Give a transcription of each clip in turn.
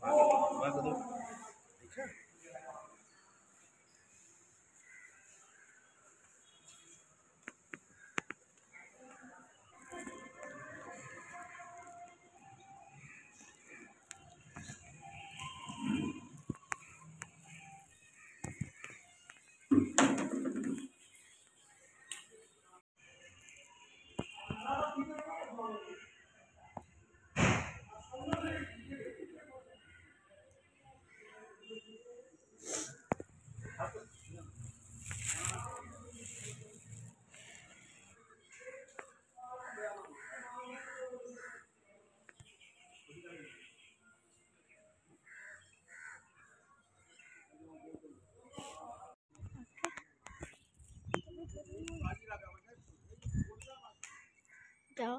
Vai, Dudu. যাও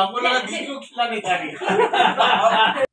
हमको लगा दीदी को खिला नहीं खा रही